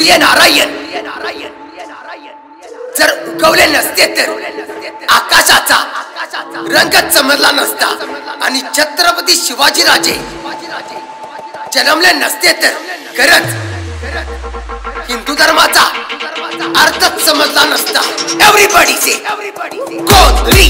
सूर्यनारायण. जर उगवले नसते तर आकाशाचा रंगच समजला नसता. आणि छत्रपती शिवाजी राजे जन्मले नसते तर खरंच हिंदू धर्माचा अर्थच समजला नसता. एव्हरीबडी से गोंधळी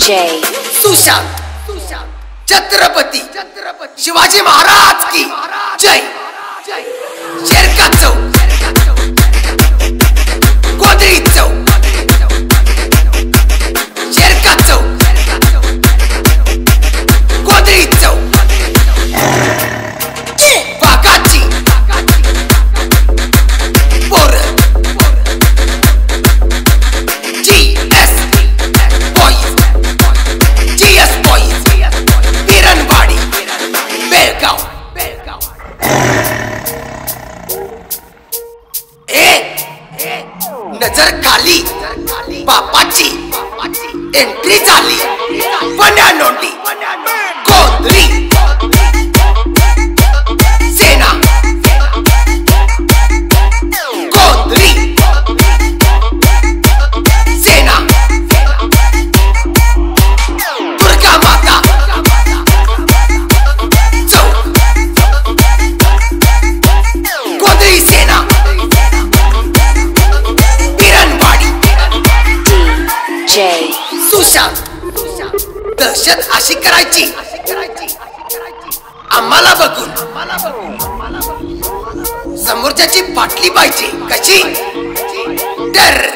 DJ सुशांत छत्रपती छत्रपती शिवाजी महाराज की जय. जय शेरका चौक नजर खाली बापाची एंट्री झाली पण्या नोंदी गोंधळी DJ. सुशांत. दहशत अशी करायची. आम्हाला बघून. समोरच्याची बाटली पाहिजे. कशी? डर.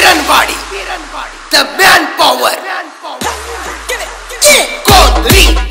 Viranwadi, the manpower. Viranwadi. Viranwadi.